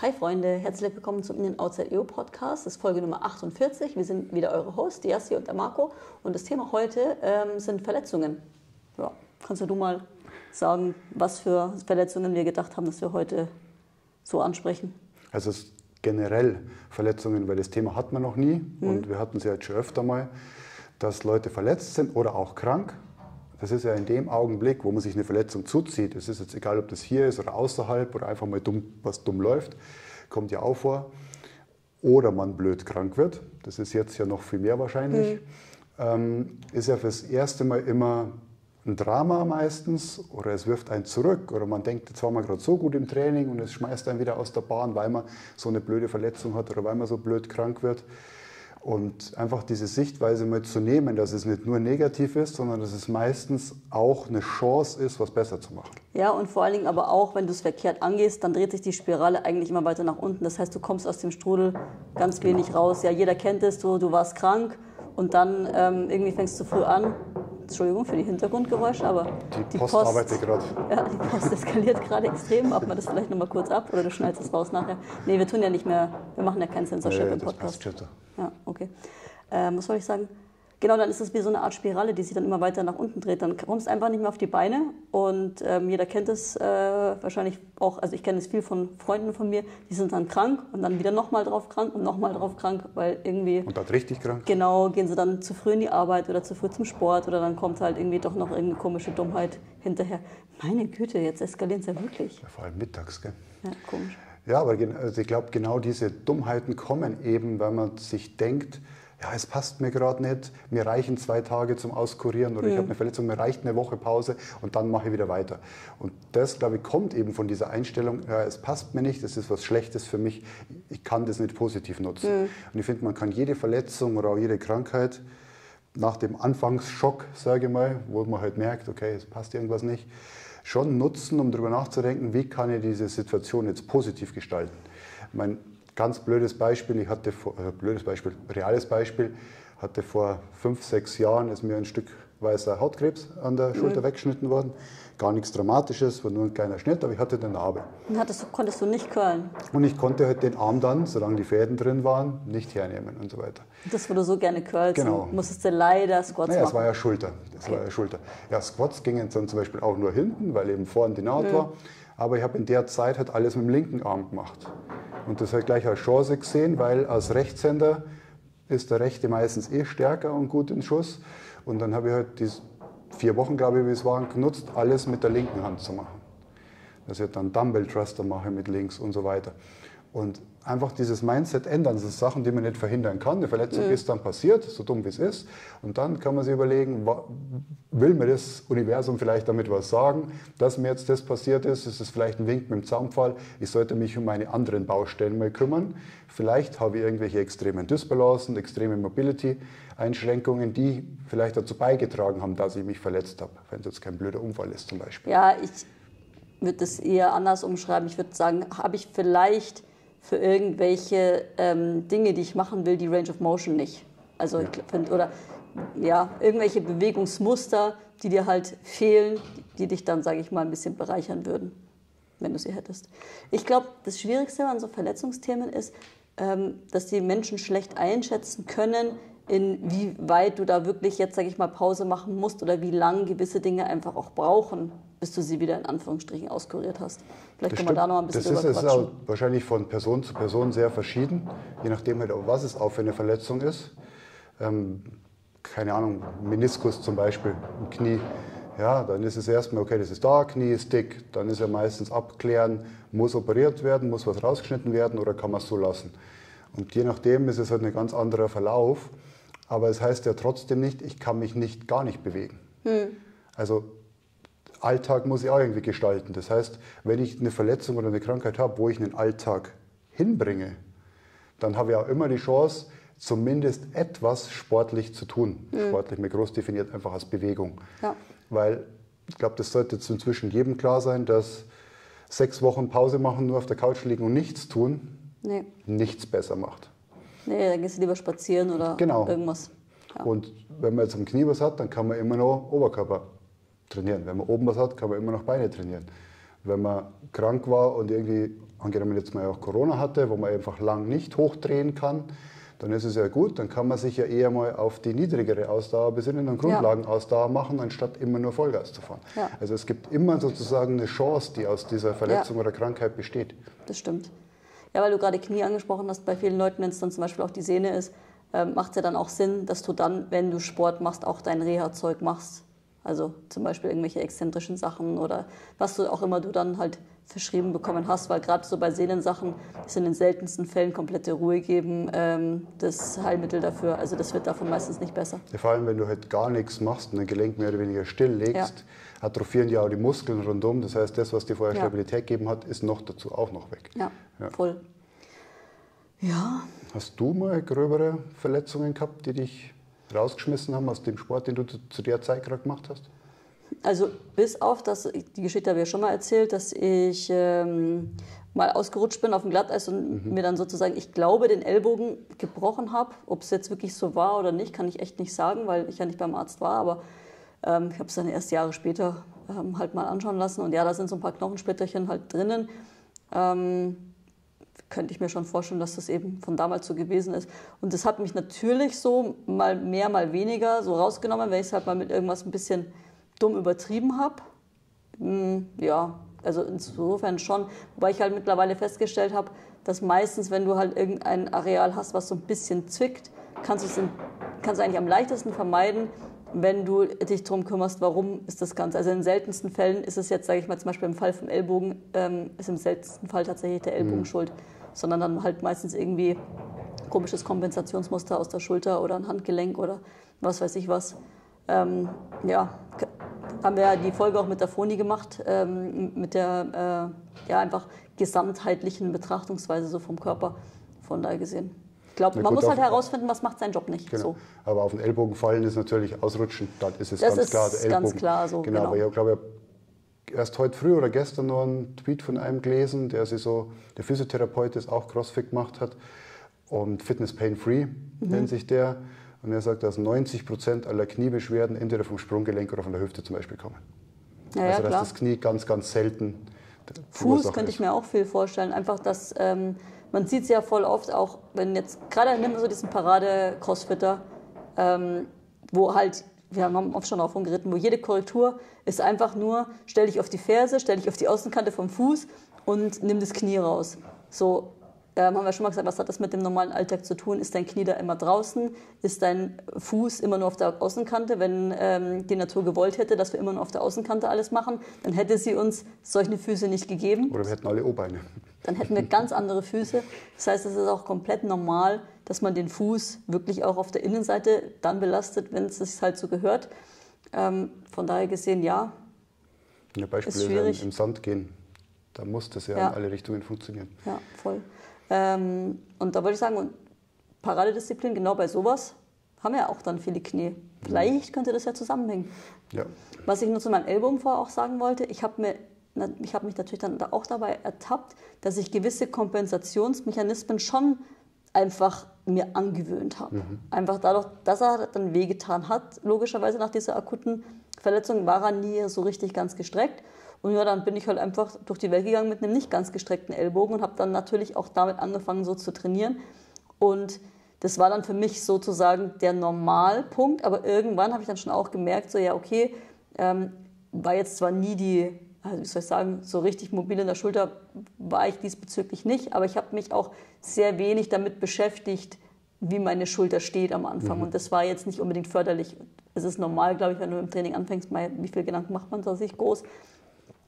Hi Freunde, herzlich willkommen zum Indian Outside EU Podcast. Das ist Folge Nummer 48. Wir sind wieder eure Hosts, die Yassi und der Marco. Und das Thema heute ähm, sind Verletzungen. Ja, kannst du mal sagen, was für Verletzungen wir gedacht haben, dass wir heute so ansprechen? Also es ist generell Verletzungen, weil das Thema hat man noch nie und wir hatten es ja jetzt schon öfter mal, dass Leute verletzt sind oder auch krank. Das ist ja in dem Augenblick, wo man sich eine Verletzung zuzieht. Es ist jetzt egal, ob das hier ist oder außerhalb oder einfach mal dumm, was dumm läuft, kommt ja auch vor. Oder man blöd krank wird. Das ist jetzt ja noch viel mehr wahrscheinlich. Ähm, ist ja fürs erste Mal immer ein Drama meistens oder es wirft einen zurück oder man denkt, jetzt war man gerade so gut im Training und es schmeißt einen wieder aus der Bahn, weil man so eine blöde Verletzung hat oder weil man so blöd krank wird. Und einfach diese Sichtweise mal zu nehmen, dass es nicht nur negativ ist, sondern dass es meistens auch eine Chance ist, was besser zu machen. Ja, und vor allen Dingen aber auch, wenn du es verkehrt angehst, dann dreht sich die Spirale eigentlich immer weiter nach unten. Das heißt, du kommst aus dem Strudel ganz wenig raus. Ja, jeder kennt es, du, du warst krank und dann ähm, irgendwie fängst du früh an. Entschuldigung für die Hintergrundgeräusche, aber Die, Post, arbeitet gerade. Ja, die Post eskaliert gerade extrem. Machen wir das vielleicht nochmal kurz ab oder du schneidest es raus nachher. Nee, wir tun ja nicht mehr, wir machen ja kein Censorship Nee, im Podcast. passt schon. Ja, okay. Ähm, was soll ich sagen? Genau, dann ist es wie so eine Art Spirale, die sich dann immer weiter nach unten dreht. Dann kommst du einfach nicht mehr auf die Beine und ähm, jeder kennt es äh, wahrscheinlich auch, also ich kenne es viel von Freunden von mir, die sind dann krank und dann wieder nochmal drauf krank und nochmal drauf krank, weil irgendwie Und dann richtig krank. genau gehen sie dann zu früh in die Arbeit oder zu früh zum Sport oder dann kommt halt irgendwie doch noch irgendeine komische Dummheit hinterher. Meine Güte, jetzt eskalieren sie ja wirklich. Ja, vor allem mittags, gell? Ja, komisch. Ja, aber also ich glaube, genau diese Dummheiten kommen eben, weil man sich denkt, ja, es passt mir gerade nicht, mir reichen zwei Tage zum Auskurieren oder ich habe eine Verletzung, mir reicht eine Woche Pause und dann mache ich wieder weiter. Und das, glaube ich, kommt eben von dieser Einstellung, ja, es passt mir nicht, es ist was Schlechtes für mich, ich kann das nicht positiv nutzen. Und ich finde, man kann jede Verletzung oder auch jede Krankheit nach dem Anfangsschock, sage ich mal, wo man halt merkt, okay, es passt irgendwas nicht, schon nutzen, um darüber nachzudenken, wie kann ich diese Situation jetzt positiv gestalten. Mein ganz blödes Beispiel, ich hatte vor, äh, blödes Beispiel, reales Beispiel, hatte vor fünf, sechs Jahren ist mir ein Stück weißer Hautkrebs an der Schulter weggeschnitten worden. Gar nichts Dramatisches, war nur ein kleiner Schnitt, aber ich hatte eine Narbe. Und hattest, konntest du nicht curlen. Und ich konnte halt den Arm dann, solange die Fäden drin waren, nicht hernehmen und so weiter. Das, wo du so gerne curlst, Genau. musstest du leider Squats Naja, es machen. war ja Schulter. Das war ja Schulter. Ja, Squats gingen dann zum Beispiel auch nur hinten, weil eben vorne die Naht war. Aber ich habe in der Zeit halt alles mit dem linken Arm gemacht. Und das halt gleich als Chance gesehen, weil als Rechtshänder ist der rechte meistens eh stärker und gut in Schuss. Und dann habe ich halt die vier Wochen, glaube ich, wie es waren, genutzt, alles mit der linken Hand zu machen. Dass ich dann Dumbbell Thruster mache mit links und so weiter. Und einfach dieses Mindset ändern, das sind Sachen, die man nicht verhindern kann. Eine Verletzung ist dann passiert, so dumm wie es ist. Und dann kann man sich überlegen, will mir das Universum vielleicht damit was sagen, dass mir jetzt das passiert ist? Ist es vielleicht ein Wink mit dem Zaunpfahl? Ich sollte mich um meine anderen Baustellen mal kümmern. Vielleicht habe ich irgendwelche extremen Dysbalancen, extreme Mobility-Einschränkungen, die vielleicht dazu beigetragen haben, dass ich mich verletzt habe. Wenn es jetzt kein blöder Unfall ist zum Beispiel. Ja, ich würde das eher anders umschreiben. Ich würde sagen, habe ich vielleicht für irgendwelche ähm, Dinge, die ich machen will, die Range of Motion nicht. Also ich find, oder ja, irgendwelche Bewegungsmuster, die dir halt fehlen, die dich dann, sage ich mal, ein bisschen bereichern würden, wenn du sie hättest. Ich glaube, das Schwierigste an so Verletzungsthemen ist, ähm, dass die Menschen schlecht einschätzen können, inwieweit du da wirklich jetzt, sage ich mal, Pause machen musst oder wie lang gewisse Dinge einfach auch brauchen, bis du sie wieder in Anführungsstrichen auskuriert hast. Vielleicht können wir da noch ein bisschen das ist, ist auch wahrscheinlich von Person zu Person sehr verschieden, je nachdem halt auch, was es auch für eine Verletzung ist. Ähm, keine Ahnung, Meniskus zum Beispiel im Knie. Ja, dann ist es erstmal, okay, das ist da, Knie ist dick. Dann ist ja meistens abklären, muss operiert werden, muss was rausgeschnitten werden oder kann man es so lassen. Und je nachdem ist es halt ein ganz anderer Verlauf. Aber es heißt ja trotzdem nicht, ich kann mich nicht gar nicht bewegen. Also Alltag muss ich auch irgendwie gestalten. Das heißt, wenn ich eine Verletzung oder eine Krankheit habe, wo ich einen Alltag hinbringe, dann habe ich auch immer die Chance, zumindest etwas sportlich zu tun. Sportlich mir groß definiert einfach als Bewegung. Ja. Weil ich glaube, das sollte jetzt inzwischen jedem klar sein, dass sechs Wochen Pause machen, nur auf der Couch liegen und nichts tun, Nee, nichts besser macht. Nee, dann gehst du lieber spazieren oder Genau. irgendwas. Ja. Und wenn man jetzt am Knie was hat, dann kann man immer noch Oberkörper trainieren. Wenn man oben was hat, kann man immer noch Beine trainieren. Wenn man krank war und irgendwie, angenommen jetzt mal auch Corona hatte, wo man einfach lang nicht hochdrehen kann, dann ist es ja gut, dann kann man sich ja eher mal auf die niedrigere Ausdauer besinnen und Grundlagenausdauer machen, anstatt immer nur Vollgas zu fahren. Ja. Also es gibt immer sozusagen eine Chance, die aus dieser Verletzung oder Krankheit besteht. Das stimmt. Ja, weil du gerade Knie angesprochen hast, bei vielen Leuten, wenn es dann zum Beispiel auch die Sehne ist, ähm, macht es ja dann auch Sinn, dass du dann, wenn du Sport machst, auch dein Reha-Zeug machst. Also zum Beispiel irgendwelche exzentrischen Sachen oder was du auch immer du dann halt verschrieben bekommen hast, weil gerade so bei Sehnensachen ist in den seltensten Fällen komplette Ruhe geben ähm, das Heilmittel dafür. Also das wird davon meistens nicht besser. Ja, vor allem, wenn du halt gar nichts machst und ein Gelenk mehr oder weniger stilllegst, atrophieren ja auch die Muskeln rundum. Das heißt, das, was dir vorher Ja. Stabilität gegeben hat, ist noch dazu auch noch weg. Ja, Ja. voll. Ja, Hast du mal gröbere Verletzungen gehabt, die dich rausgeschmissen haben aus dem Sport, den du zu der Zeit gerade gemacht hast? Also bis auf das, die Geschichte habe ich ja schon mal erzählt, dass ich ähm, mal ausgerutscht bin auf dem Glatteis und mir dann sozusagen, ich glaube, den Ellbogen gebrochen habe. Ob es jetzt wirklich so war oder nicht, kann ich echt nicht sagen, weil ich ja nicht beim Arzt war. Aber ähm, ich habe es dann erst Jahre später ähm, halt mal anschauen lassen. Und ja, da sind so ein paar Knochensplitterchen halt drinnen. Ähm, könnte ich mir schon vorstellen, dass das eben von damals so gewesen ist. Und das hat mich natürlich so mal mehr, mal weniger so rausgenommen, wenn ich es halt mal mit irgendwas ein bisschen dumm übertrieben habe. Hm, Ja, also insofern schon. Wobei ich halt mittlerweile festgestellt habe, dass meistens, wenn du halt irgendein Areal hast, was so ein bisschen zwickt, kannst du es eigentlich am leichtesten vermeiden, wenn du dich darum kümmerst, warum ist das Ganze. Also in den seltensten Fällen ist es jetzt, sage ich mal, zum Beispiel im Fall vom Ellbogen, ähm, ist im seltensten Fall tatsächlich der Ellbogen schuld, sondern dann halt meistens irgendwie komisches Kompensationsmuster aus der Schulter oder ein Handgelenk oder was weiß ich was. Ähm, ja, haben wir ja die Folge auch mit der Foni gemacht, ähm, mit der äh, ja, einfach gesamtheitlichen Betrachtungsweise so vom Körper. Von daher gesehen. Glaube, man gut, muss halt herausfinden, was macht seinen Job nicht. Genau. So. Aber auf den Ellbogen fallen ist natürlich ausrutschen. Dann ist es Das ganz ist klar der ganz Ellbogen. klar so, Genau, genau. aber ich glaube, erst heute früh oder gestern noch einen Tweet von einem gelesen, der sich so, der Physiotherapeut ist, auch CrossFit gemacht hat und Fitness Pain Free Mhm. nennt sich der. Und er sagt, dass 90 Prozent aller Kniebeschwerden entweder vom Sprunggelenk oder von der Hüfte zum Beispiel kommen. Ja, also dass klar. das Knie ganz, ganz selten Fuß könnte ich ist. mir auch viel vorstellen. Einfach, dass ähm, man sieht es ja voll oft auch, wenn jetzt gerade nimmt man so diesen Parade-Crossfitter, ähm, wo halt, wir haben oft schon drauf rumgeritten, wo jede Korrektur ist einfach nur, stell dich auf die Ferse, stell dich auf die Außenkante vom Fuß und nimm das Knie raus. So ähm, haben wir schon mal gesagt, was hat das mit dem normalen Alltag zu tun? Ist dein Knie da immer draußen? Ist dein Fuß immer nur auf der Außenkante? Wenn ähm, die Natur gewollt hätte, dass wir immer nur auf der Außenkante alles machen, dann hätte sie uns solche Füße nicht gegeben Oder wir hätten alle O-Beine. dann hätten wir ganz andere Füße. Das heißt, es ist auch komplett normal, dass man den Fuß wirklich auch auf der Innenseite dann belastet, wenn es sich halt so gehört. Ähm, von daher gesehen, ja, Ein Beispiel Ist schwierig. im Sand gehen. Da muss das ja, Ja. in alle Richtungen funktionieren. ja, voll. Ähm, und da würde ich sagen, Paradedisziplin, genau bei sowas, haben ja auch dann viele Knie. Vielleicht könnte das ja zusammenhängen. Ja. Was ich nur zu meinem Ellbogen vorher auch sagen wollte, ich habe mir ich habe mich natürlich dann da auch dabei ertappt, dass ich gewisse Kompensationsmechanismen schon einfach mir angewöhnt habe. Einfach dadurch, dass er dann wehgetan hat, logischerweise nach dieser akuten Verletzung, war er nie so richtig ganz gestreckt. Und ja, dann bin ich halt einfach durch die Welt gegangen mit einem nicht ganz gestreckten Ellbogen und habe dann natürlich auch damit angefangen, so zu trainieren. Und das war dann für mich sozusagen der Normalpunkt, aber irgendwann habe ich dann schon auch gemerkt, so ja, okay, ähm, war jetzt zwar nie die, also wie soll ich sagen, so richtig mobil in der Schulter war ich diesbezüglich nicht, aber ich habe mich auch sehr wenig damit beschäftigt, wie meine Schulter steht am Anfang. Und das war jetzt nicht unbedingt förderlich. Es ist normal, glaube ich, wenn du im Training anfängst, mal, wie viel Gedanken macht man sich groß.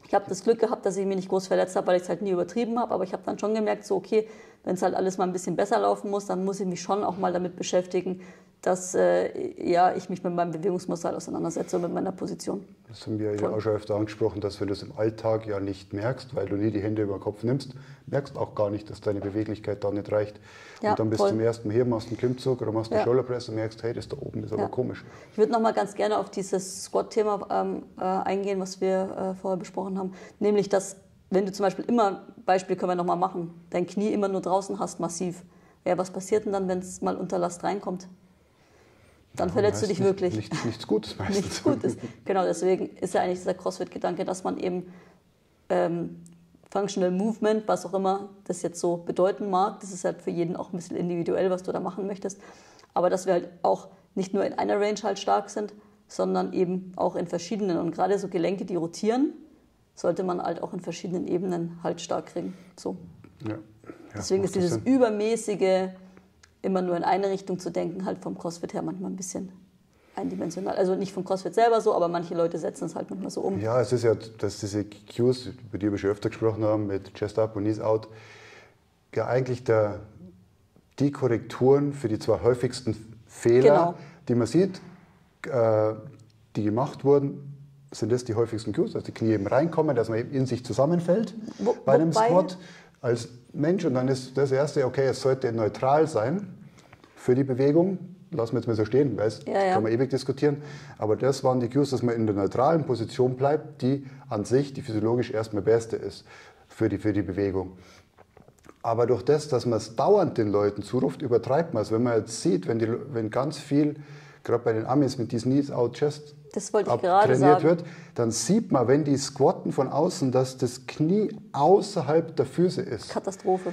Ich habe das Glück gehabt, dass ich mich nicht groß verletzt habe, weil ich es halt nie übertrieben habe. Aber ich habe dann schon gemerkt, so okay, wenn es halt alles mal ein bisschen besser laufen muss, dann muss ich mich schon auch mal damit beschäftigen, dass äh, ja, ich mich mit meinem Bewegungsmuster auseinandersetze und mit meiner Position. Das haben wir ja auch schon öfter angesprochen, dass wenn du es im Alltag ja nicht merkst, weil du nie die Hände über den Kopf nimmst, merkst auch gar nicht, dass deine Beweglichkeit da nicht reicht. Ja, und dann bist voll. du zum ersten Mal hier, machst einen Klimmzug oder machst einen Ja. Shoulderpress und merkst, hey, das da oben ist aber Ja. komisch. Ich würde noch mal ganz gerne auf dieses Squat-Thema ähm, äh, eingehen, was wir äh, vorher besprochen haben. Nämlich, dass, wenn du zum Beispiel immer, Beispiel können wir noch mal machen, dein Knie immer nur draußen hast, massiv. Ja, was passiert denn dann, wenn es mal unter Last reinkommt? Dann verletzt du dich Meistens wirklich. Nicht, nichts Gutes meistens. nichts Gutes. Genau, deswegen ist ja eigentlich dieser CrossFit-Gedanke, dass man eben ähm, Functional Movement, was auch immer das jetzt so bedeuten mag, das ist halt für jeden auch ein bisschen individuell, was du da machen möchtest, aber dass wir halt auch nicht nur in einer Range halt stark sind, sondern eben auch in verschiedenen und gerade so Gelenke, die rotieren, sollte man halt auch in verschiedenen Ebenen halt stark kriegen. So. Ja. Ja, Deswegen ist dieses Sinn. übermäßige, immer nur in eine Richtung zu denken, halt vom CrossFit her manchmal ein bisschen eindimensional. Also nicht vom CrossFit selber so, aber manche Leute setzen es halt manchmal so um. Ja, es ist ja, dass diese Cues, über die wir schon öfter gesprochen haben, mit Chest Up und Knees Out, ja eigentlich der, die Korrekturen für die zwei häufigsten Fehler, Genau. die man sieht, äh, die gemacht wurden, sind das die häufigsten Cues, dass die Knie eben reinkommen, dass man eben in sich zusammenfällt Wo- bei einem Squat als Mensch. Und dann ist das Erste, okay, es sollte neutral sein für die Bewegung. Lassen wir jetzt mal so stehen, weiß, Ja, ja. kann man ewig diskutieren. Aber das waren die Cues, dass man in der neutralen Position bleibt, die an sich die physiologisch erstmal beste ist für die, für die Bewegung. Aber durch das, dass man es dauernd den Leuten zuruft, übertreibt man es. Wenn man jetzt sieht, wenn, die, wenn ganz viel, gerade bei den Amis mit diesen Knees Out Chest Das wollte ich gerade trainiert sagen. wird, dann sieht man, wenn die squatten von außen, dass das Knie außerhalb der Füße ist. Katastrophe.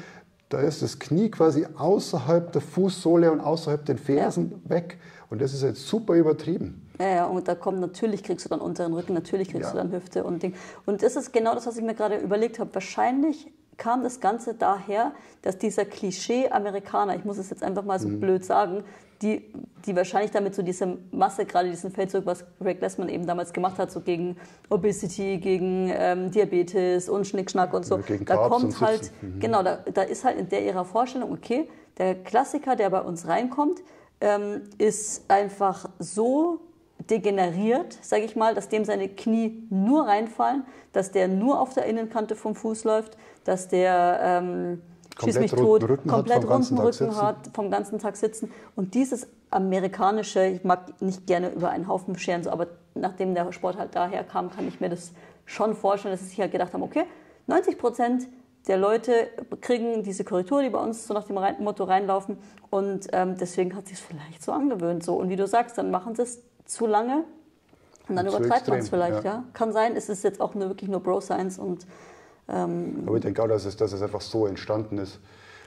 Da ist das Knie quasi außerhalb der Fußsohle und außerhalb den Fersen weg. Und das ist jetzt super übertrieben. Ja, ja, und da kommt natürlich kriegst du dann unteren Rücken, natürlich kriegst Ja. du dann Hüfte und Ding. Und das ist genau das, was ich mir gerade überlegt habe. Wahrscheinlich kam das Ganze daher, dass dieser Klischee-Amerikaner, ich muss es jetzt einfach mal so blöd sagen, die, die wahrscheinlich damit so diese Masse, gerade diesen Feldzug, was Greg Lessman eben damals gemacht hat, so gegen Obesity, gegen ähm, Diabetes und Schnickschnack und so, Ja, gegen da Carbs kommt halt, Sitzen. genau, da, da ist halt in der ihrer Vorstellung, okay, der Klassiker, der bei uns reinkommt, ähm, ist einfach so degeneriert, sage ich mal, dass dem seine Knie nur reinfallen, dass der nur auf der Innenkante vom Fuß läuft, dass der ähm, schieß mich tot, Rücken komplett vom ganzen runden Tag Rücken sitzen. hat, vom ganzen Tag sitzen. Und dieses amerikanische, ich mag nicht gerne über einen Haufen scheren, so, aber nachdem der Sport halt daher kam, kann ich mir das schon vorstellen, dass sie sich halt gedacht haben, okay, 90 Prozent der Leute kriegen diese Korrektur, die bei uns so nach dem Motto reinlaufen und ähm, deswegen hat sich es vielleicht so angewöhnt. So. Und wie du sagst, dann machen sie es zu lange und dann Zu übertreibt man es vielleicht. Ja. ja. Kann sein, es ist jetzt auch nur, wirklich nur Bro-Science und ähm, Aber ich denke auch, dass es, dass es einfach so entstanden ist.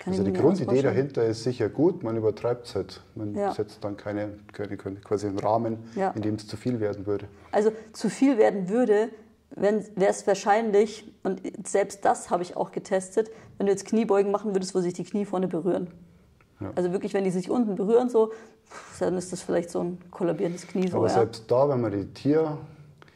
Also die Grundidee dahinter ist sicher gut, man übertreibt es halt. Man Ja. setzt dann keine, keine, quasi einen Rahmen, Ja. in dem es zu viel werden würde. Also zu viel werden würde, wäre es wahrscheinlich, und selbst das habe ich auch getestet, wenn du jetzt Kniebeugen machen würdest, wo sich die Knie vorne berühren. Ja. Also wirklich, wenn die sich unten berühren, so, dann ist das vielleicht so ein kollabierendes Knie. So, Aber selbst da, wenn man die Tier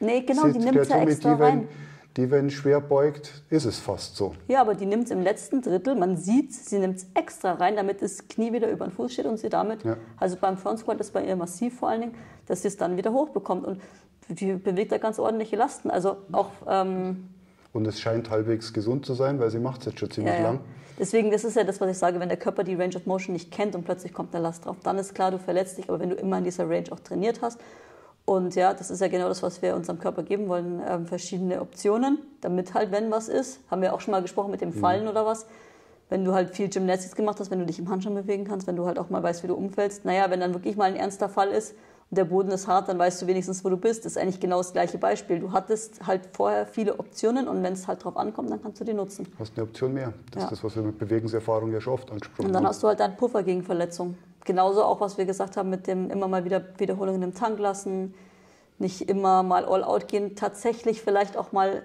Nee, genau, die nimmt es ja extra die, rein. Die, wenn schwer beugt, ist es fast so. Ja, aber die nimmt es im letzten Drittel, man sieht, sie nimmt es extra rein, damit das Knie wieder über den Fuß steht und sie damit, Ja. also beim Front Squat ist bei ihr massiv vor allen Dingen, dass sie es dann wieder hochbekommt und die bewegt da ganz ordentliche Lasten. Also auch ähm, Und es scheint halbwegs gesund zu sein, weil sie macht es jetzt schon ziemlich Ja, ja. lang. Deswegen, das ist ja das, was ich sage, wenn der Körper die Range of Motion nicht kennt und plötzlich kommt eine Last drauf, dann ist klar, du verletzt dich. Aber wenn du immer in dieser Range auch trainiert hast, und ja, das ist ja genau das, was wir unserem Körper geben wollen, ähm, verschiedene Optionen, damit halt, wenn was ist, haben wir auch schon mal gesprochen mit dem Fallen oder was, wenn du halt viel Gymnastics gemacht hast, wenn du dich im Handstand bewegen kannst, wenn du halt auch mal weißt, wie du umfällst, naja, wenn dann wirklich mal ein ernster Fall ist und der Boden ist hart, dann weißt du wenigstens, wo du bist. Das ist eigentlich genau das gleiche Beispiel. Du hattest halt vorher viele Optionen und wenn es halt drauf ankommt, dann kannst du die nutzen. Hast eine Option mehr. Das Ja. ist das, was wir mit Bewegungserfahrung ja schon oft angesprochen Und dann haben. hast du halt deinen Puffer gegen Verletzung. Genauso auch, was wir gesagt haben mit dem immer mal wieder Wiederholungen im Tank lassen, nicht immer mal all out gehen, tatsächlich vielleicht auch mal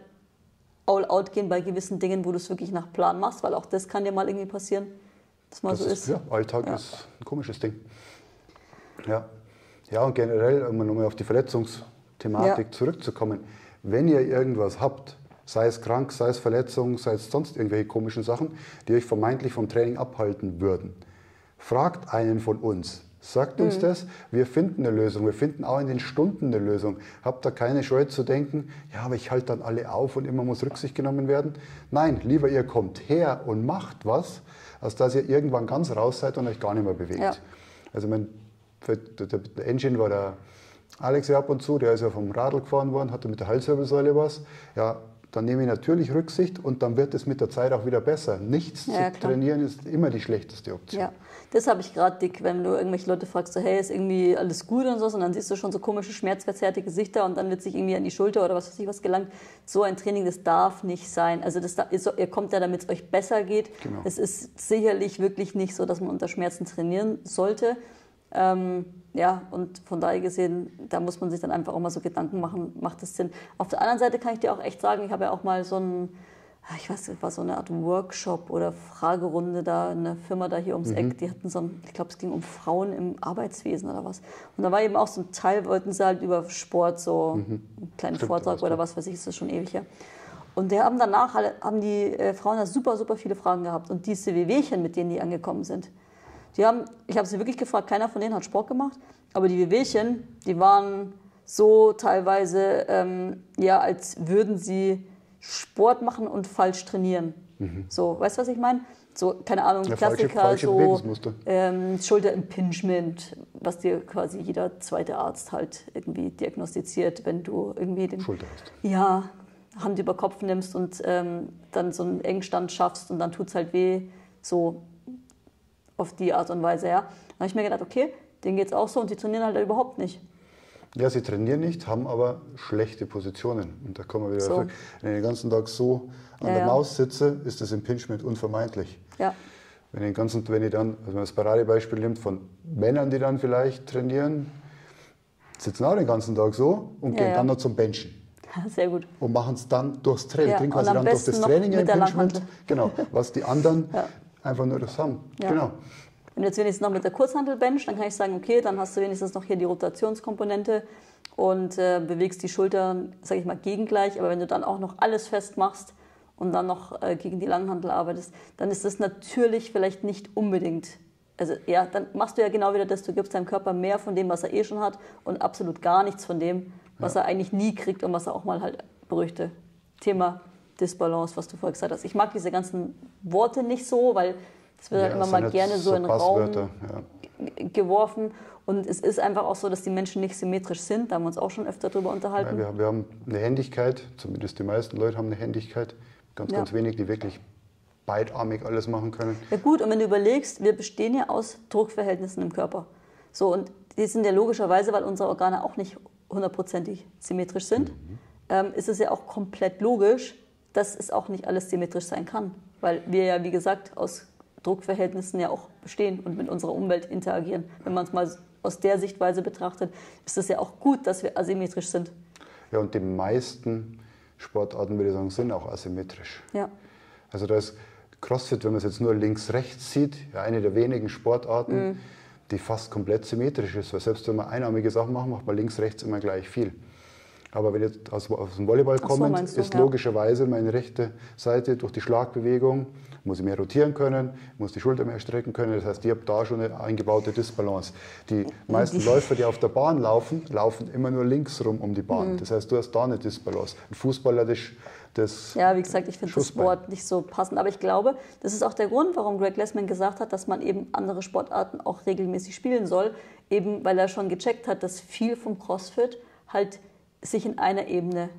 all out gehen bei gewissen Dingen, wo du es wirklich nach Plan machst, weil auch das kann dir mal irgendwie passieren, dass mal Das so ist, ist. Ja, Alltag Ja. ist ein komisches Ding. Ja, ja und generell, um nochmal auf die Verletzungsthematik Ja. zurückzukommen, wenn ihr irgendwas habt, sei es krank, sei es Verletzung, sei es sonst irgendwelche komischen Sachen, die euch vermeintlich vom Training abhalten würden, fragt einen von uns. Sagt Mhm. uns das, wir finden eine Lösung. Wir finden auch in den Stunden eine Lösung. Habt da keine Scheu zu denken, ja, aber ich halte dann alle auf und immer muss Rücksicht genommen werden. Nein, lieber ihr kommt her und macht was, als dass ihr irgendwann ganz raus seid und euch gar nicht mehr bewegt. Ja. Also mein, der Engine war der Alex ja ab und zu, der ist ja vom Radl gefahren worden, hatte mit der Halswirbelsäule was. Ja, dann nehme ich natürlich Rücksicht und dann wird es mit der Zeit auch wieder besser. Nichts Ja, zu klar. trainieren ist immer die schlechteste Option. Ja, das habe ich gerade dick, wenn du irgendwelche Leute fragst, so, hey, ist irgendwie alles gut und so, und dann siehst du schon so komische, schmerzverzerrte Gesichter und dann wird sich irgendwie an die Schulter oder was weiß ich was gelangt. So ein Training, das darf nicht sein. Also das ihr kommt ja, damit es euch besser geht. Genau. Es ist sicherlich wirklich nicht so, dass man unter Schmerzen trainieren sollte. Ähm, ja, und von daher gesehen, da muss man sich dann einfach auch mal so Gedanken machen, macht das Sinn. Auf der anderen Seite kann ich dir auch echt sagen, ich habe ja auch mal so ein, ich weiß nicht, war so eine Art Workshop oder Fragerunde da, eine Firma da hier ums Eck, die hatten so ein, ich glaube, es ging um Frauen im Arbeitswesen oder was. Und da war eben auch so ein Teil, wollten sie halt über Sport so einen kleinen Stimmt, Vortrag oder was weiß ich, ist das schon ewig her. Und die haben danach alle, haben die äh, Frauen da super, super viele Fragen gehabt. Und diese Wehwehchen, mit denen die angekommen sind, die haben, ich habe sie wirklich gefragt, keiner von denen hat Sport gemacht, aber die Wehwehchen, die waren so teilweise, ähm, ja, als würden sie Sport machen und falsch trainieren. So, weißt du, was ich meine? So, keine Ahnung, Mhm. Ja, falsche- Klassiker, falsche so Bewegungsmuster. ähm, Schulterimpingement, was dir quasi jeder zweite Arzt halt irgendwie diagnostiziert, wenn du irgendwie den Schulter hast. ja, Hand über Kopf nimmst und ähm, dann so einen Engstand schaffst und dann tut es halt weh, so auf die Art und Weise, ja. Dann habe ich mir gedacht, okay, denen geht's auch so und die trainieren halt überhaupt nicht. Ja, sie trainieren nicht, haben aber schlechte Positionen. Und da kommen wir wieder So. zurück. Wenn ich den ganzen Tag so an Ja, der ja. Maus sitze, ist das Impingement unvermeidlich. Ja, Wenn ich, den ganzen, wenn ich dann, also wenn man das Paradebeispiel nimmt von Männern, die dann vielleicht trainieren, sitzen auch den ganzen Tag so und Ja, gehen dann noch zum Benchen sehr gut. und machen es dann durchs Training. Ja, und quasi dann durch das Training ihr Impingement. Genau, was die anderen. einfach nur das haben. Ja. Genau. Wenn du jetzt wenigstens noch mit der Kurzhantel bench, dann kann ich sagen, okay, dann hast du wenigstens noch hier die Rotationskomponente und äh, bewegst die Schultern, sage ich mal, gegengleich. Aber wenn du dann auch noch alles festmachst und dann noch äh, gegen die Langhantel arbeitest, dann ist das natürlich vielleicht nicht unbedingt. Also ja, dann machst du ja genau wieder das, du gibst deinem Körper mehr von dem, was er eh schon hat und absolut gar nichts von dem, was er eigentlich nie kriegt und was er auch mal halt bräuchte. Thema Disbalance, was du vorher gesagt hast. Ich mag diese ganzen Worte nicht so, weil es wird Ja, halt immer mal gerne so in den Raum ja. geworfen. Und es ist einfach auch so, dass die Menschen nicht symmetrisch sind. Da haben wir uns auch schon öfter drüber Ja, unterhalten. wir, wir haben eine Händigkeit, zumindest die meisten Leute haben eine Händigkeit. Ganz, Ja. ganz wenig, die wirklich beidarmig alles machen können. Ja gut, und wenn du überlegst, wir bestehen ja aus Druckverhältnissen im Körper. So, und die sind ja logischerweise, weil unsere Organe auch nicht hundertprozentig symmetrisch sind, ähm, ist es ja auch komplett logisch, dass es auch nicht alles symmetrisch sein kann. Weil wir ja, wie gesagt, aus Druckverhältnissen ja auch bestehen und mit unserer Umwelt interagieren. Wenn man es mal aus der Sichtweise betrachtet, ist es ja auch gut, dass wir asymmetrisch sind. Ja, und die meisten Sportarten, würde ich sagen, sind auch asymmetrisch. Ja. Also da ist CrossFit, wenn man es jetzt nur links-rechts sieht, ja eine der wenigen Sportarten, Mhm. die fast komplett symmetrisch ist. Weil selbst wenn man einarmige Sachen macht, macht man links-rechts immer gleich viel. Aber wenn jetzt aus, aus dem Volleyball so, meinst du, ist ja. logischerweise meine rechte Seite durch die Schlagbewegung, muss ich mehr rotieren können, muss die Schulter mehr strecken können. Das heißt, ich habe da schon eine eingebaute Disbalance. Die meisten die- Läufer, die auf der Bahn laufen, laufen immer nur links rum um die Mhm. Bahn. Das heißt, du hast da eine Disbalance. Ein Fußballer, das, das Ja, wie gesagt, ich finde das. Wort nicht so passend. Aber ich glaube, das ist auch der Grund, warum Greg Glassman gesagt hat, dass man eben andere Sportarten auch regelmäßig spielen soll. Eben weil er schon gecheckt hat, dass viel vom CrossFit halt sich in einer Ebene,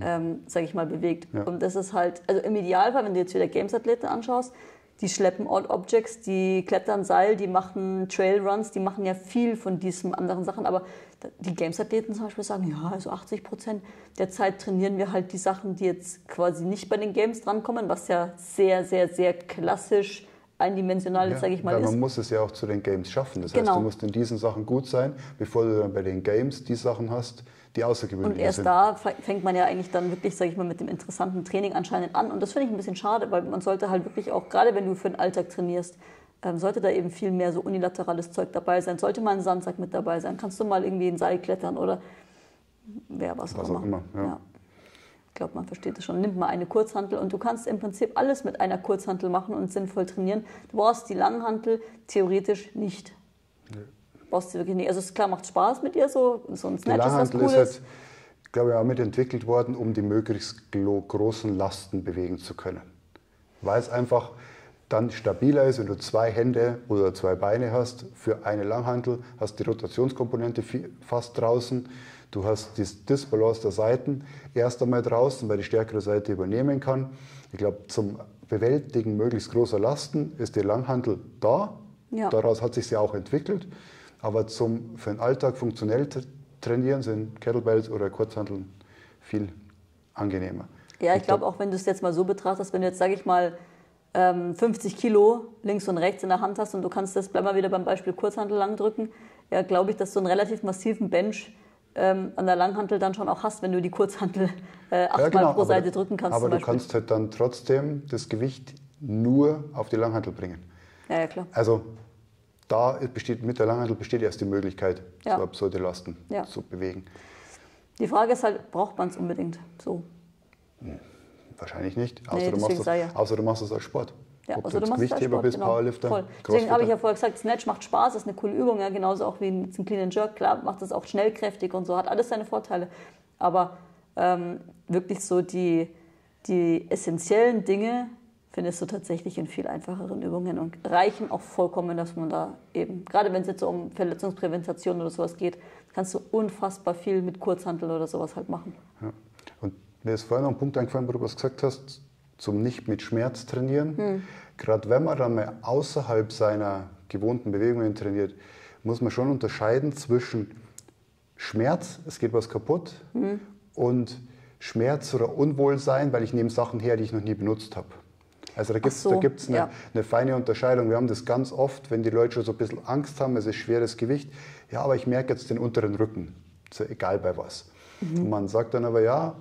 ähm, sage ich mal, bewegt. Ja. Und das ist halt, also im Idealfall, wenn du jetzt wieder Games-Athleten anschaust, die schleppen Odd Objects, die klettern Seil, die machen Trailruns, die machen ja viel von diesen anderen Sachen. Aber die Games-Athleten zum Beispiel sagen, ja, also 80 Prozent der Zeit trainieren wir halt die Sachen, die jetzt quasi nicht bei den Games drankommen, was ja sehr, sehr, sehr klassisch eindimensional, Ja, sage ich mal, ist. man muss es ja auch zu den Games schaffen. Das Genau. heißt, du musst in diesen Sachen gut sein, bevor du dann bei den Games die Sachen hast, die außergewöhnlich Und erst sind. da fängt man ja eigentlich dann wirklich, sage ich mal, mit dem interessanten Training anscheinend an. Und das finde ich ein bisschen schade, weil man sollte halt wirklich auch, gerade wenn du für den Alltag trainierst, ähm, sollte da eben viel mehr so unilaterales Zeug dabei sein. Sollte mal ein Sandsack mit dabei sein. Kannst du mal irgendwie ein Seil klettern oder wer was, Was auch auch immer. immer, ja. Ich glaube, man versteht es schon. Nimm mal eine Kurzhantel und du kannst im Prinzip alles mit einer Kurzhantel machen und sinnvoll trainieren. Du brauchst die Langhantel theoretisch nicht. Brauchst sie wirklich nicht. Also es klar, macht Spaß mit ihr, so, so ein Die Snatch ist was Cooles. ist halt, glaube ich, auch mit entwickelt worden, um die möglichst großen Lasten bewegen zu können. Weil es einfach dann stabiler ist, wenn du zwei Hände oder zwei Beine hast für eine Langhantel, hast die Rotationskomponente fast draußen. Du hast das Disbalance der Seiten erst einmal draußen, weil die stärkere Seite übernehmen kann. Ich glaube, zum Bewältigen möglichst großer Lasten ist die Langhantel da. Ja. Daraus hat sich ja auch entwickelt. Aber zum, für den Alltag funktionell tra- trainieren sind Kettlebells oder Kurzhanteln viel angenehmer. Ja, ich glaube auch, wenn du es jetzt mal so betrachtest, wenn du jetzt, sage ich mal, ähm, 50 Kilo links und rechts in der Hand hast und du kannst das, bleib mal wieder beim Beispiel Kurzhantel lang drücken, ja, glaube ich, dass du einen relativ massiven Bench ähm, an der Langhantel dann schon auch hast, wenn du die Kurzhantel äh, achtmal Ja, genau, pro aber- Seite drücken kannst. Aber du kannst halt dann trotzdem das Gewicht nur auf die Langhantel bringen. Ja, ja, klar. Also da besteht mit der Langhantel besteht erst die Möglichkeit, Ja. so absurde Lasten Ja. zu bewegen. Die Frage ist halt, braucht man es unbedingt so? Wahrscheinlich nicht, außer, Nee, du, machst das, ja. außer du machst es als Sport. Ja, Ob also du du Gewichtheber bist, genau. Powerlifter, Voll. Deswegen habe ich ja vorher gesagt, Snatch macht Spaß, ist eine coole Übung, ja, genauso auch wie ein, Clean and Jerk. Klar, macht es auch schnellkräftig und so, hat alles seine Vorteile. Aber ähm, wirklich so die, die essentiellen Dinge findest du tatsächlich in viel einfacheren Übungen und reichen auch vollkommen, dass man da eben, gerade wenn es jetzt so um Verletzungsprävention oder sowas geht, kannst du unfassbar viel mit Kurzhantel oder sowas halt machen. Ja. Und mir ist vorhin noch ein Punkt eingefallen, wo du was gesagt hast, zum nicht mit Schmerz trainieren. Hm. Gerade wenn man dann mal außerhalb seiner gewohnten Bewegungen trainiert, muss man schon unterscheiden zwischen Schmerz, es geht was kaputt, Hm. und Schmerz oder Unwohlsein, weil ich nehme Sachen her, die ich noch nie benutzt habe. Also da gibt es so, da gibt's eine, ja. eine feine Unterscheidung. Wir haben das ganz oft, wenn die Leute schon so ein bisschen Angst haben, es ist schweres Gewicht. Ja, aber ich merke jetzt den unteren Rücken. Ja egal bei was. Mhm. Und man sagt dann aber, ja,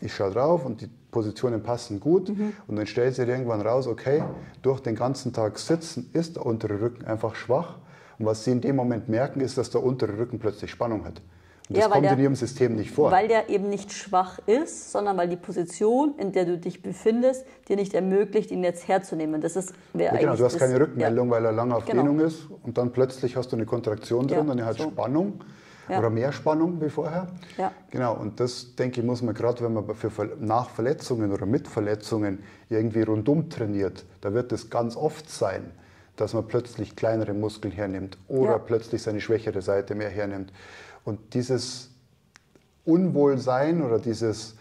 ich schaue drauf und die Positionen passen gut. Mhm. Und dann stellt sich irgendwann raus, okay, durch den ganzen Tag sitzen ist der untere Rücken einfach schwach. Und was sie in dem Moment merken, ist, dass der untere Rücken plötzlich Spannung hat. Und das Ja, weil kommt der- in ihrem System nicht vor. Weil der eben nicht schwach ist, sondern weil die Position, in der du dich befindest, dir nicht ermöglicht, ihn jetzt herzunehmen. Das ist wäre Ja, genau, du hast das- keine Rückmeldung, weil er lange auf Genau. Dehnung ist und dann plötzlich hast du eine Kontraktion drin Ja, und er hat so. Spannung Ja. oder mehr Spannung wie vorher. Ja. Genau, und das denke ich, muss man gerade, wenn man für, nach Verletzungen oder mit Verletzungen irgendwie rundum trainiert, da wird es ganz oft sein, dass man plötzlich kleinere Muskeln hernimmt oder Ja. plötzlich seine schwächere Seite mehr hernimmt. Und dieses Unwohlsein oder dieses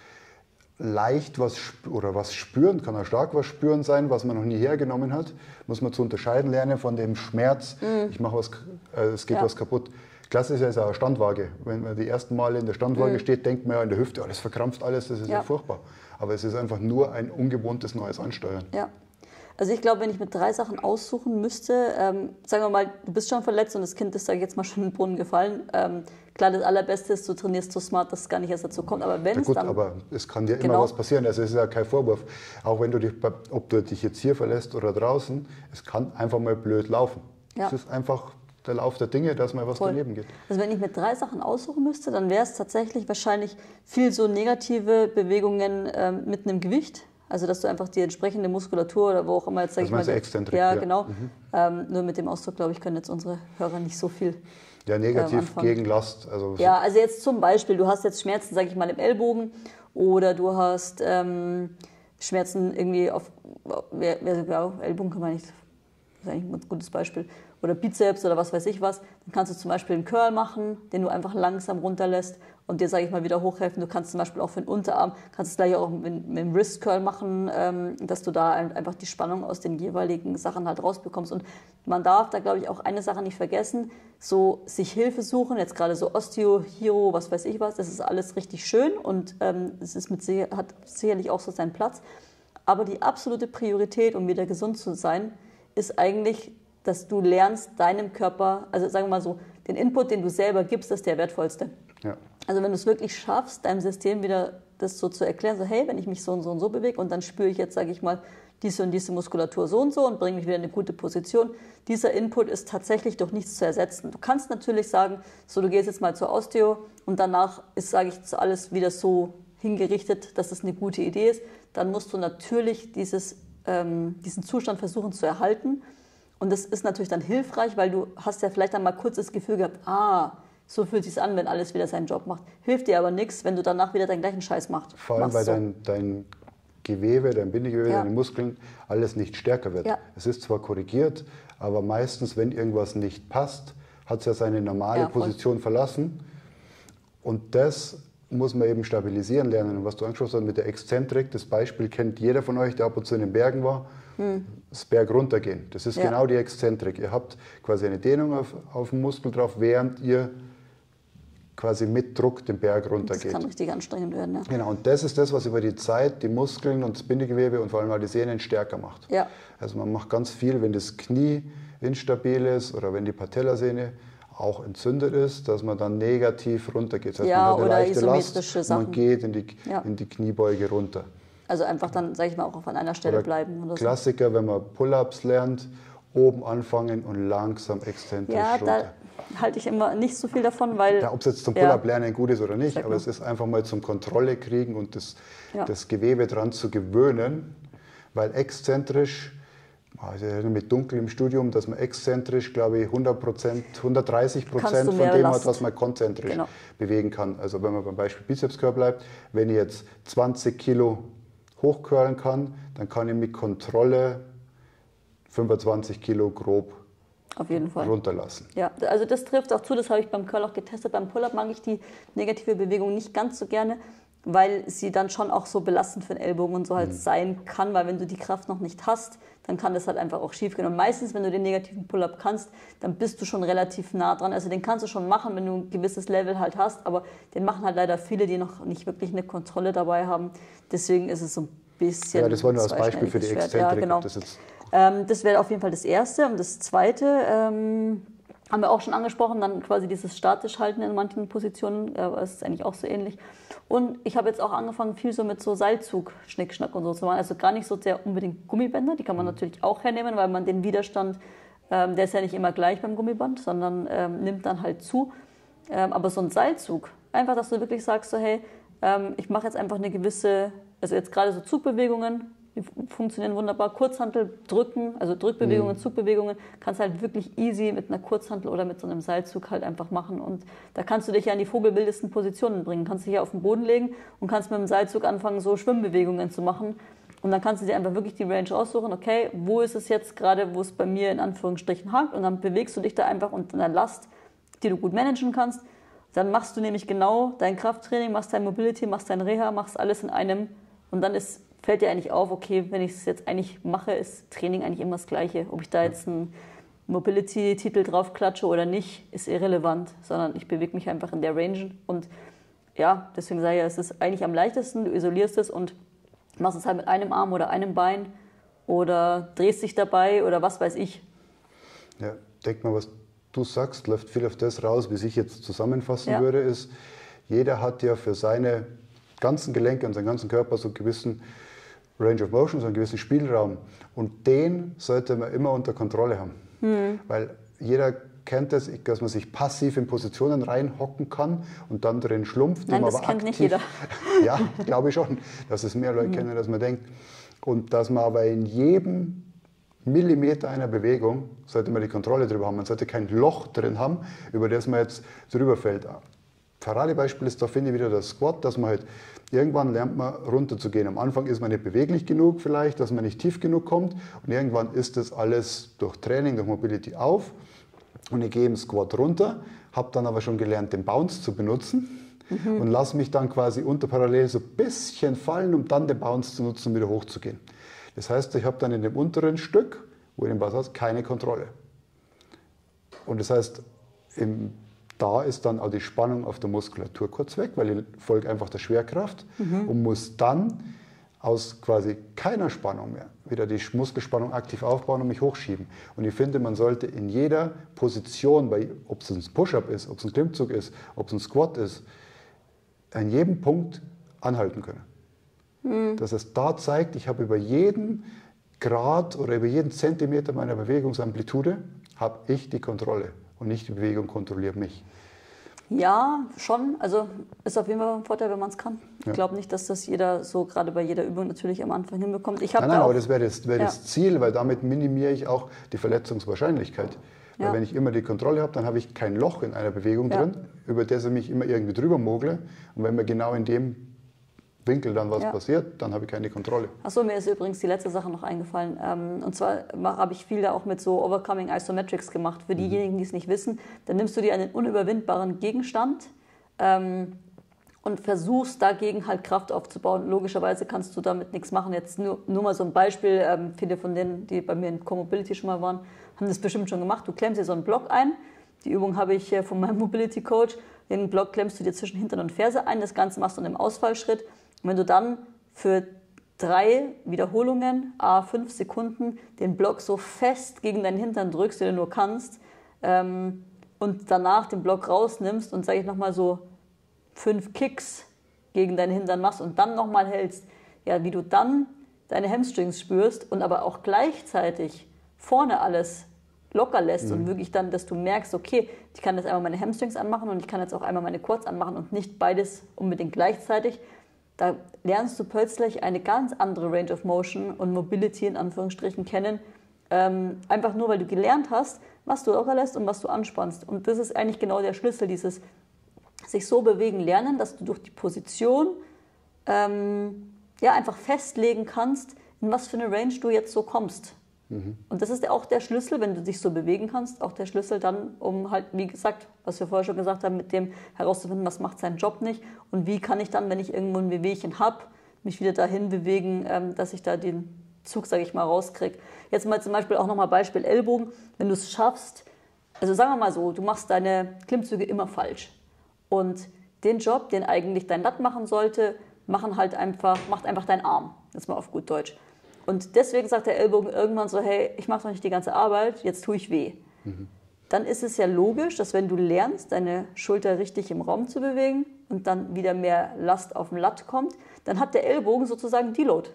leicht was oder was spüren, kann auch stark was spüren sein, was man noch nie hergenommen hat, muss man zu unterscheiden lernen von dem Schmerz, ich mache was, äh, es geht Mhm. Ja. was kaputt. Klassisch ist auch eine Standwaage. Wenn man die ersten Male in der Standwaage steht, denkt man ja in der Hüfte, alles verkrampft, alles, das ist ja. Mhm. Ja. furchtbar. Aber es ist einfach nur ein ungewohntes neues Ansteuern. Ja. Also ich glaube, wenn ich mit drei Sachen aussuchen müsste, ähm, sagen wir mal, du bist schon verletzt und das Kind ist, ich jetzt mal, schon in den Brunnen gefallen. Ähm, klar, das Allerbeste ist, du trainierst so smart, dass es gar nicht erst dazu kommt. Aber wenn Na es gut, dann... aber es kann dir immer Genau. was passieren. Also es ist ja kein Vorwurf. Auch wenn du dich, ob du dich jetzt hier verlässt oder draußen, es kann einfach mal blöd laufen. Ja. Es ist einfach der Lauf der Dinge, dass mal was Voll. daneben geht. Also wenn ich mit drei Sachen aussuchen müsste, dann wäre es tatsächlich wahrscheinlich viel so negative Bewegungen ähm, mit einem Gewicht. Also dass du einfach die entsprechende Muskulatur oder wo auch immer jetzt sag Also ich mal. du Exzentrik, Ja, ja. genau. Ähm, nur mit dem Ausdruck, glaube ich, können jetzt unsere Hörer nicht so viel. Ja, negativ anfangen. gegen Last. Also Ja, also jetzt zum Beispiel, du hast jetzt Schmerzen, sage ich mal, im Ellbogen oder du hast ähm, Schmerzen irgendwie auf, wer, ja, Ellbogen kann man nicht, das ist eigentlich ein gutes Beispiel, oder Bizeps oder was weiß ich was, dann kannst du zum Beispiel einen Curl machen, den du einfach langsam runterlässt und dir, sage ich mal, wieder hochhelfen. Du kannst zum Beispiel auch für den Unterarm, kannst es gleich auch mit, mit dem Wrist Curl machen, ähm, dass du da ein- einfach die Spannung aus den jeweiligen Sachen halt rausbekommst. Und man darf da, glaube ich, auch eine Sache nicht vergessen, so sich Hilfe suchen, jetzt gerade so Osteo, Hero, was weiß ich was, das ist alles richtig schön und ähm, es ist mit, hat sicherlich auch so seinen Platz. Aber die absolute Priorität, um wieder gesund zu sein, ist eigentlich, dass du lernst, deinem Körper, also sagen wir mal so, den Input, den du selber gibst, ist der wertvollste. Ja. Also wenn du es wirklich schaffst, deinem System wieder das so zu erklären, so hey, wenn ich mich so und so und so bewege und dann spüre ich jetzt, sage ich mal, diese und diese Muskulatur so und so und bringe mich wieder in eine gute Position. Dieser Input ist tatsächlich durch nichts zu ersetzen. Du kannst natürlich sagen, so du gehst jetzt mal zur Osteo und danach ist, sage ich, alles wieder so hingerichtet, dass es eine gute Idee ist. Dann musst du natürlich dieses, ähm, diesen Zustand versuchen zu erhalten. Und das ist natürlich dann hilfreich, weil du hast ja vielleicht dann mal kurz das Gefühl gehabt, ah, so fühlt sich an, wenn alles wieder seinen Job macht. Hilft dir aber nichts, wenn du danach wieder deinen gleichen Scheiß machst. Vor allem, machst. weil so. dein, dein Gewebe, dein Bindegewebe, Ja. deine Muskeln, alles nicht stärker wird. Ja. Es ist zwar korrigiert, aber meistens, wenn irgendwas nicht passt, hat es ja seine normale Ja. Position verlassen. Und das muss man eben stabilisieren lernen. Und was du angesprochen hast mit der Exzentrik, das Beispiel kennt jeder von euch, der ab und zu in den Bergen war. Das Berg runtergehen. Das ist Hm. Genau die Exzentrik. Ihr habt quasi eine Dehnung auf, auf dem Muskel drauf, während ihr quasi mit Druck den Berg Das runtergeht. kann richtig anstrengend werden. Ja. Genau, und das ist das, was über die Zeit die Muskeln und das Bindegewebe und vor allem auch die Sehnen stärker macht. Ja. Also man macht ganz viel, wenn das Knie instabil ist oder wenn die Patellasehne auch entzündet ist, dass man dann negativ runtergeht. Das heißt, Ja, man hat eine oder leichte Last isometrische und Sachen. man geht in die, Ja. in die Kniebeuge runter. Also einfach dann, sage ich mal, auch an einer Stelle Oder bleiben. Oder so. Klassiker, wenn man Pull-ups lernt, oben anfangen und langsam exzentrisch Ja, runter. da halte ich immer nicht so viel davon, weil. Ja, ob es jetzt zum Ja. Pull-up lernen gut ist oder nicht, aber es ist einfach mal zum Kontrolle kriegen und das, das Gewebe dran zu gewöhnen, weil exzentrisch, also ich erinnere mich dunkel im Studium, dass man exzentrisch, glaube ich, 100 Prozent, 130 Kannst Prozent von dem hat, was man konzentrisch Genau. bewegen kann. Also wenn man beim Beispiel Bizepscurl bleibt, wenn ich jetzt 20 Kilo hochcurlen kann, dann kann ich mit Kontrolle 25 Kilo grob Auf jeden Fall. runterlassen. Ja, also das trifft auch zu, das habe ich beim Curl auch getestet. Beim Pull-Up mag ich die negative Bewegung nicht ganz so gerne, weil sie dann schon auch so belastend für den Ellbogen und so Mhm. halt sein kann, weil wenn du die Kraft noch nicht hast, dann kann das halt einfach auch schief gehen. Und meistens, wenn du den negativen Pull-Up kannst, dann bist du schon relativ nah dran. Also den kannst du schon machen, wenn du ein gewisses Level halt hast, aber den machen halt leider viele, die noch nicht wirklich eine Kontrolle dabei haben. Deswegen ist es so ein bisschen. Ja, das war nur als Beispiel für die. Exzentrik. Ja, genau. Ähm, das wäre auf jeden Fall das Erste. Und das Zweite ähm, haben wir auch schon angesprochen, dann quasi dieses statisch halten in manchen Positionen, äh, das ist eigentlich auch so ähnlich. Und ich habe jetzt auch angefangen, viel so mit so Seilzug, Schnickschnack und so zu machen. Also gar nicht so sehr unbedingt Gummibänder, die kann man natürlich auch hernehmen, weil man den Widerstand, ähm, der ist ja nicht immer gleich beim Gummiband, sondern ähm, nimmt dann halt zu. Ähm, aber so ein Seilzug, einfach, dass du wirklich sagst, so hey, ähm, ich mache jetzt einfach eine gewisse, also jetzt gerade so Zugbewegungen, die fu- funktionieren wunderbar. Kurzhantel drücken, also Drückbewegungen, Zugbewegungen, kannst halt wirklich easy mit einer Kurzhantel oder mit so einem Seilzug halt einfach machen. Und da kannst du dich ja in die vogelwildesten Positionen bringen. Kannst dich ja auf den Boden legen und kannst mit dem Seilzug anfangen, so Schwimmbewegungen zu machen. Und dann kannst du dir einfach wirklich die Range aussuchen, okay, wo ist es jetzt gerade, wo es bei mir in Anführungsstrichen hakt. Und dann bewegst du dich da einfach unter einer Last, die du gut managen kannst. Dann machst du nämlich genau dein Krafttraining, machst dein Mobility, machst dein Reha, machst alles in einem. Und dann ist, fällt dir eigentlich auf, okay, wenn ich es jetzt eigentlich mache, ist Training eigentlich immer das Gleiche. Ob ich da jetzt einen Mobility-Titel drauf klatsche oder nicht, ist irrelevant, sondern ich bewege mich einfach in der Range. Und ja, deswegen sage ich, ja, es ist eigentlich am leichtesten, du isolierst es und machst es halt mit einem Arm oder einem Bein oder drehst dich dabei oder was weiß ich. Ja, denk mal, was du sagst, läuft viel auf das raus, wie ich jetzt zusammenfassen Ja. würde, ist, jeder hat ja für seine ganzen Gelenke und seinen ganzen Körper so einen gewissen Range of Motion, so einen gewissen Spielraum. Und den sollte man immer unter Kontrolle haben. Hm. Weil jeder kennt das, dass man sich passiv in Positionen reinhocken kann und dann drin schlumpft. Nein, das kennt nicht aktiv- jeder. Ja, glaube ich schon, dass es mehr Leute kennen, als man denkt. Und dass man aber in jedem Millimeter einer Bewegung sollte man die Kontrolle drüber haben. Man sollte kein Loch drin haben, über das man jetzt drüber fällt. Paradebeispiel ist da, finde ich, wieder das Squat, dass man halt irgendwann lernt man runter zu gehen. Am Anfang ist man nicht beweglich genug vielleicht, dass man nicht tief genug kommt und irgendwann ist das alles durch Training, durch Mobility auf und ich gehe im Squat runter, habe dann aber schon gelernt, den Bounce zu benutzen und lasse mich dann quasi unter parallel so ein bisschen fallen, um dann den Bounce zu nutzen, um wieder hochzugehen. Das heißt, ich habe dann in dem unteren Stück, wo ich den Bass habe, keine Kontrolle. Und das heißt, im, da ist dann auch die Spannung auf der Muskulatur kurz weg, weil ich folge einfach der Schwerkraft und muss dann aus quasi keiner Spannung mehr wieder die Muskelspannung aktiv aufbauen und mich hochschieben. Und ich finde, man sollte in jeder Position, ob es ein Push-Up ist, ob es ein Klimmzug ist, ob es ein Squat ist, an jedem Punkt anhalten können. Dass es da zeigt, ich habe über jeden Grad oder über jeden Zentimeter meiner Bewegungsamplitude habe ich die Kontrolle und nicht die Bewegung kontrolliert mich. Ja, schon. Also ist auf jeden Fall ein Vorteil, wenn man es kann. Ich Ja. glaube nicht, dass das jeder so gerade bei jeder Übung natürlich am Anfang hinbekommt. Ich habe Nein, nein, da aber das wäre das, wäre Ja. das Ziel, weil damit minimiere ich auch die Verletzungswahrscheinlichkeit. Weil Ja. wenn ich immer die Kontrolle habe, dann habe ich kein Loch in einer Bewegung drin, über das ich mich immer irgendwie drüber mogle. Und wenn mir genau in dem Winkel dann was Ja. passiert, dann habe ich keine Kontrolle. Achso, mir ist übrigens die letzte Sache noch eingefallen. Ähm, und zwar habe ich viel da auch mit so Overcoming Isometrics gemacht. Für diejenigen, die es nicht wissen, dann nimmst du dir einen unüberwindbaren Gegenstand, ähm, und versuchst dagegen halt Kraft aufzubauen. Logischerweise kannst du damit nichts machen. Jetzt nur, nur mal so ein Beispiel, ähm, viele von denen, die bei mir in Comobility schon mal waren, haben das bestimmt schon gemacht. Du klemmst dir so einen Block ein. Die Übung habe ich äh, von meinem Mobility Coach. Den Block klemmst du dir zwischen Hintern und Ferse ein. Das Ganze machst du in einem Ausfallschritt. Und wenn du dann für drei Wiederholungen, a fünf Sekunden, den Block so fest gegen deinen Hintern drückst, wie du nur kannst, ähm, und danach den Block rausnimmst und, sage ich nochmal, so fünf Kicks gegen deinen Hintern machst und dann nochmal hältst, ja, wie du dann deine Hamstrings spürst und aber auch gleichzeitig vorne alles locker lässt und wirklich dann, dass du merkst, okay, ich kann jetzt einmal meine Hamstrings anmachen und ich kann jetzt auch einmal meine Quads anmachen und nicht beides unbedingt gleichzeitig. Da lernst du plötzlich eine ganz andere Range of Motion und Mobility in Anführungsstrichen kennen. Ähm, einfach nur, weil du gelernt hast, was du locker lässt und was du anspannst. Und das ist eigentlich genau der Schlüssel, dieses sich so bewegen lernen, dass du durch die Position ähm, ja, einfach festlegen kannst, in was für eine Range du jetzt so kommst. Und das ist auch der Schlüssel, wenn du dich so bewegen kannst, auch der Schlüssel dann, um halt, wie gesagt, was wir vorher schon gesagt haben, mit dem herauszufinden, was macht sein Job nicht und wie kann ich dann, wenn ich irgendwo ein Wehwehchen habe, mich wieder dahin bewegen, ähm, dass ich da den Zug, sage ich mal, rauskriege. Jetzt mal zum Beispiel auch nochmal Beispiel Ellbogen. Wenn du es schaffst, also sagen wir mal so, du machst deine Klimmzüge immer falsch. Und den Job, den eigentlich dein Lat machen sollte, machen halt einfach, macht einfach dein Arm. Jetzt mal auf gut Deutsch. Und deswegen sagt der Ellbogen irgendwann so, hey, ich mache doch nicht die ganze Arbeit, jetzt tue ich weh. Dann ist es ja logisch, dass wenn du lernst, deine Schulter richtig im Raum zu bewegen und dann wieder mehr Last auf dem Latt kommt, dann hat der Ellbogen sozusagen Deload.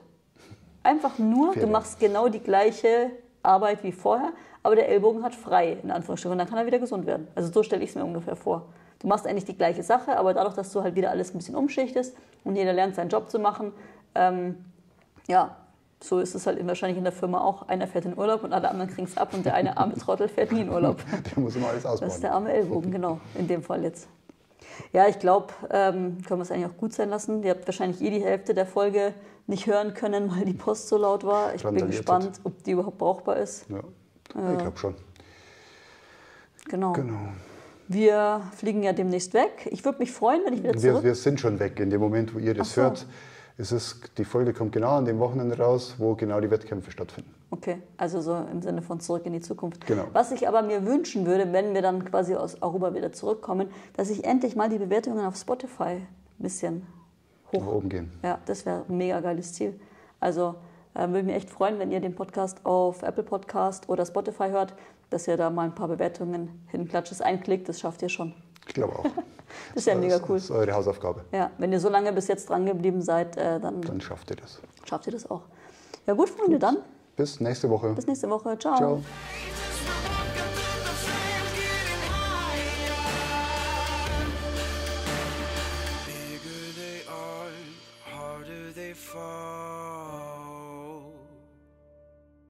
Einfach nur, Fair du machst genau die gleiche Arbeit wie vorher, aber der Ellbogen hat frei, in Anführungsstrichen, und dann kann er wieder gesund werden. Also so stelle ich es mir ungefähr vor. Du machst eigentlich die gleiche Sache, aber dadurch, dass du halt wieder alles ein bisschen umschichtest und jeder lernt, seinen Job zu machen, ähm, ja, so ist es halt wahrscheinlich in der Firma auch. Einer fährt in Urlaub und alle anderen kriegen es ab und der eine arme Trottel fährt nie in Urlaub. Der muss immer alles Das ist ausbauen. der arme Ellbogen, genau, in dem Fall jetzt. Ja, ich glaube, ähm, können wir es eigentlich auch gut sein lassen. Ihr habt wahrscheinlich eh die Hälfte der Folge nicht hören können, weil die Post so laut war. Ich bin gespannt, ob die überhaupt brauchbar ist. Ja. Ich glaube schon. Genau. Genau. Wir fliegen ja demnächst weg. Ich würde mich freuen, wenn ich wieder Wir, zurück... wir sind schon weg. In dem Moment, wo ihr das so. hört, ist es, die Folge kommt genau an dem Wochenende raus, wo genau die Wettkämpfe stattfinden. Okay, also so im Sinne von zurück in die Zukunft. Genau. Was ich aber mir wünschen würde, wenn wir dann quasi aus Aruba wieder zurückkommen, dass ich endlich mal die Bewertungen auf Spotify ein bisschen Nach hoch. oben gehen. Ja, das wäre ein mega geiles Ziel. Also äh, würde mich echt freuen, wenn ihr den Podcast auf Apple Podcast oder Spotify hört, dass ihr da mal ein paar Bewertungen hinklatsches einklickt. Das schafft ihr schon. Ich glaube auch. Das ist ja mega cool. Das ist eure Hausaufgabe. Ja, wenn ihr so lange bis jetzt dran geblieben seid, äh, dann Dann schafft ihr das. schafft ihr das auch. Ja gut, Freunde, dann Bis nächste Woche. bis nächste Woche. Ciao. Ciao.